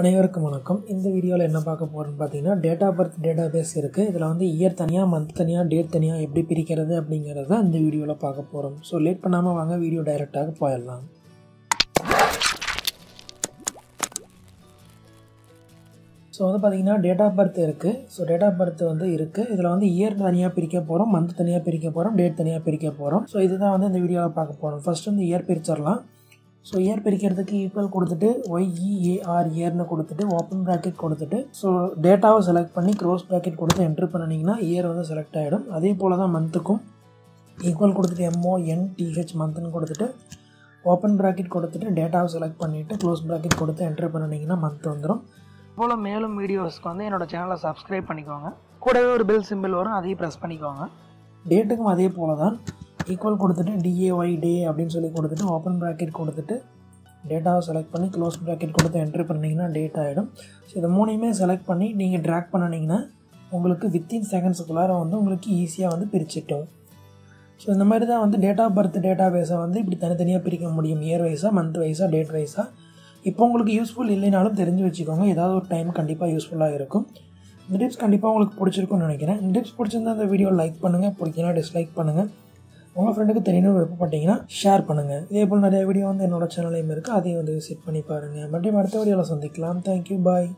அனைவருக்கும் வணக்கம். இந்த வீடியோவில் என்ன பார்க்க போகிறோன்னு பார்த்தீங்கன்னா date of birth database இருக்குது இதில் வந்து இயர் தனியாக மந்த் தனியாக டேட் தனியாக எப்படி பிரிக்கிறது அப்படிங்கிறத இந்த வீடியோவில் பார்க்க போகிறோம் ஸோ லேட் பண்ணாமல் வாங்க வீடியோ டைரெக்டாக போயிடலாம். ஸோ வந்து பார்த்தீங்கன்னா டேட் ஆஃப் பர்த் இருக்குது ஸோ டேட் ஆஃப் பர்த் வந்து இருக்குது இதில் வந்து இயர் தனியாக பிரிக்க போகிறோம் மந்த் தனியாக பிரிக்க போகிறோம் டேட் தனியாக பிரிக்க போகிறோம் ஸோ இதுதான் வந்து இந்த வீடியோவில் பார்க்க போகிறோம் ஃபஸ்ட் வந்து இயர் பிரிச்சிடலாம். ஸோ இயர் பிரிக்கிறதுக்கு ஈக்குவல் கொடுத்துட்டு ஒய்இஏஆர் இயர்னு கொடுத்துட்டு ஓப்பன் ப்ராக்கெட் கொடுத்துட்டு ஸோ டேட்டாவை செலக்ட் பண்ணி க்ரோஸ் ப்ராக்கெட் கொடுத்து என்ட்ரு பண்ணினீங்கன்னா இயர் வந்து செலக்ட் ஆகிடும் அதே போல் தான் மந்த்துக்கும் ஈக்குவல் கொடுத்துட்டு M O N T H மந்த்னு கொடுத்துட்டு ஓப்பன் ப்ராக்கெட் கொடுத்துட்டு டேட்டாவை செலக்ட் பண்ணிவிட்டு க்ளோஸ் ப்ராக்கெட் கொடுத்து என்ட்ரு பண்ணினீங்கன்னா மந்த் வந்துடும் போல் மேலும் வீடியோஸ்க்கு வந்து என்னோட சேனலை சப்ஸ்கிரைப் பண்ணிக்கோங்க. கூடவே ஒரு பெல் சிம்பிள் வரும் அதையும் ப்ரெஸ் பண்ணிக்கோங்க. டேட்டுக்கும் அதே போல தான். ஈக்குவல் கொடுத்துட்டு டிஏஒய் டே அப்படின்னு சொல்லி கொடுத்துட்டு ஓப்பன் ப்ராக்கெட் கொடுத்துட்டு டேட்டாவை செலக்ட் பண்ணி க்ளோஸ் ப்ராக்கெட் கொடுத்து என்ட்ரி பண்ணிங்கன்னா டேட் ஆகிடும் ஸோ இதை மூணையுமே செலக்ட் பண்ணி நீங்கள் ட்ராக் பண்ணினீங்கன்னா உங்களுக்கு வித்தின் செகண்ட்ஸுக்குள்ளார வந்து உங்களுக்கு ஈஸியாக வந்து பிரிச்சிட்டோம். ஸோ இந்த மாதிரி தான் வந்து டேட் ஆஃப் பர்த் டேட்டா பேஸை வந்து இப்படி தனித்தனியாக பிரிக்க முடியும். இயர் வைஸாக மந்த் வைஸாக டேட் வைஸாக இப்போ உங்களுக்கு யூஸ்ஃபுல் இல்லைனாலும் தெரிஞ்சு வச்சுக்கோங்க. ஏதாவது ஒரு டைம் கண்டிப்பாக யூஸ்ஃபுல்லாக இருக்கும். இந்த டிப்ஸ் கண்டிப்பாக உங்களுக்கு பிடிச்சிருக்கும்னு நினைக்கிறேன். இந்த டிப்ஸ் பிடிச்சிருந்தா இந்த வீடியோ லைக் பண்ணுங்கள் பிடிக்கலாம் டிஸ்லைக் பண்ணுங்கள் உங்கள் ஃப்ரெண்டுக்கு தெரியணும்னு விருப்பப்பட்டீங்கன்னா ஷேர் பண்ணுங்கள் இதே போல் நிறைய வீடியோ வந்து என்னோட சேனலையும் இருக்குது அதையும் வந்து விசிட் பண்ணி பாருங்கள் மறுபடியும் அடுத்த வீடியோவில் சந்திக்கலாம். Thank you bye